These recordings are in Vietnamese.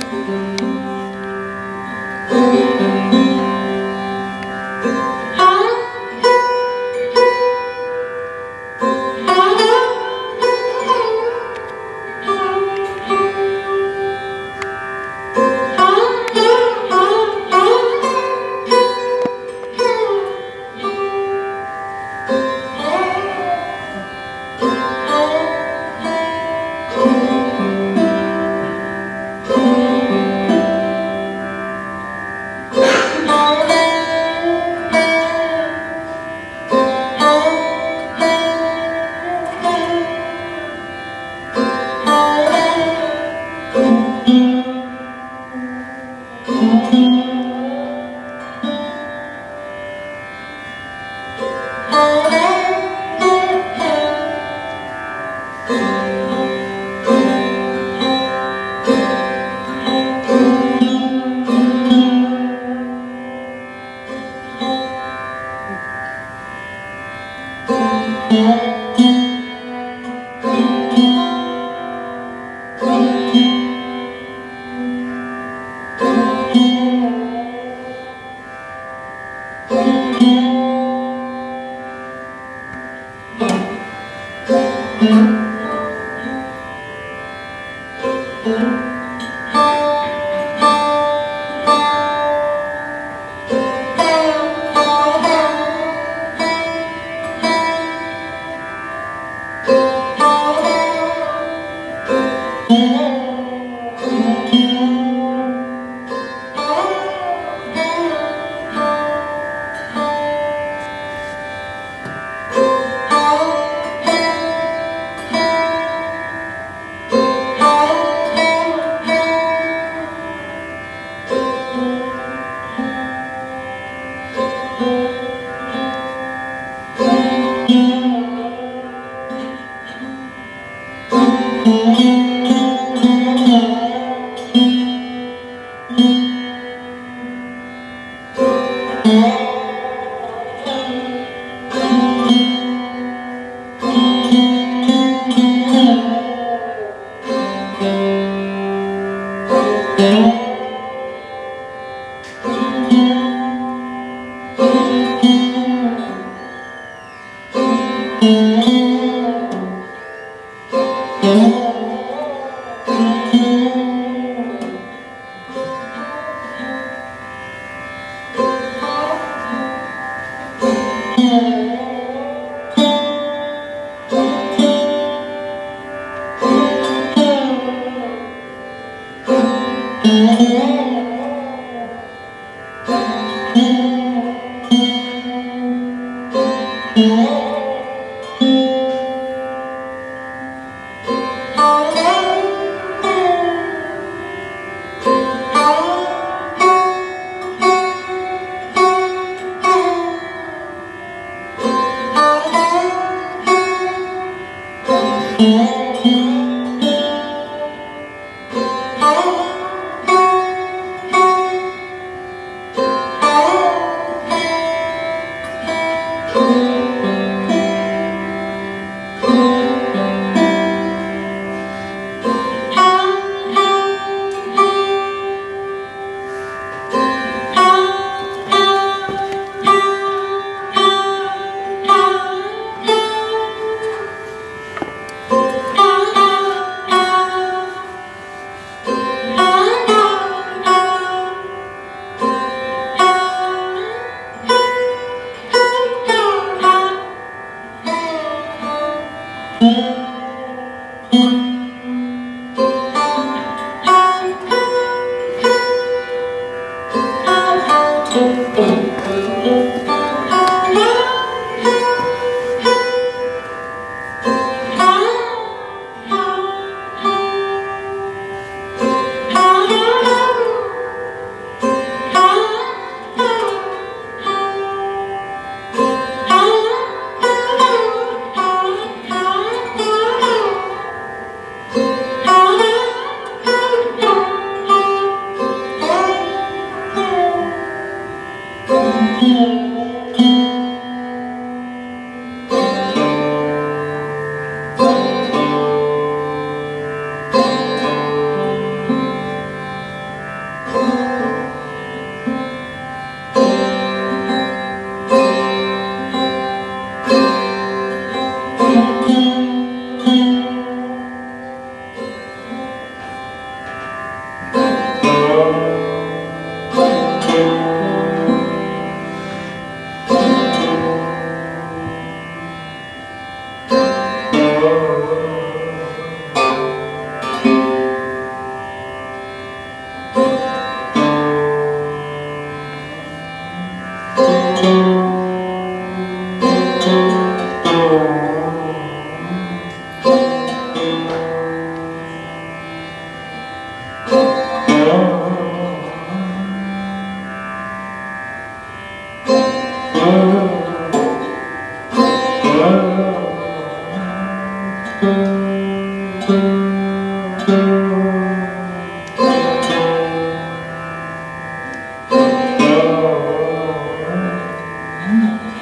Thank you. Música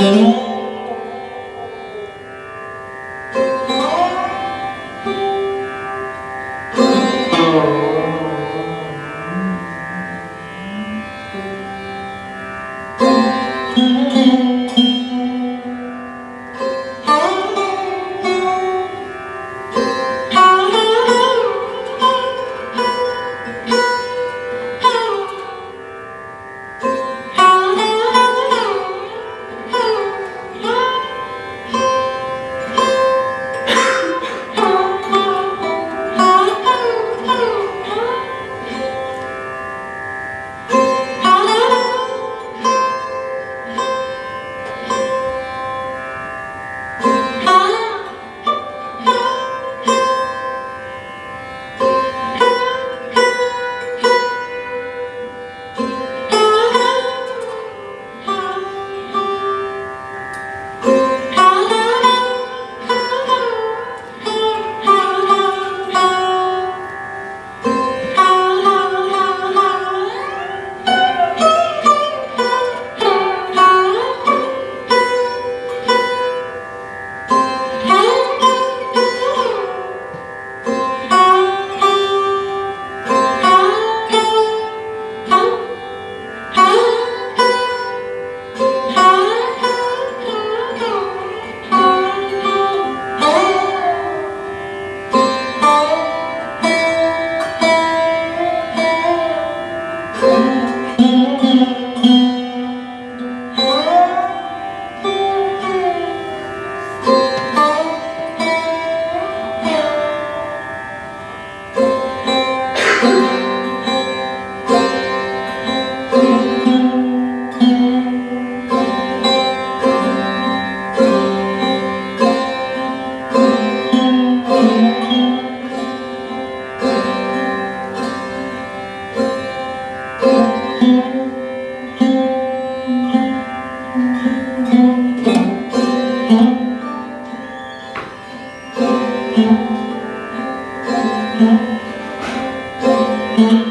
Música Thank you.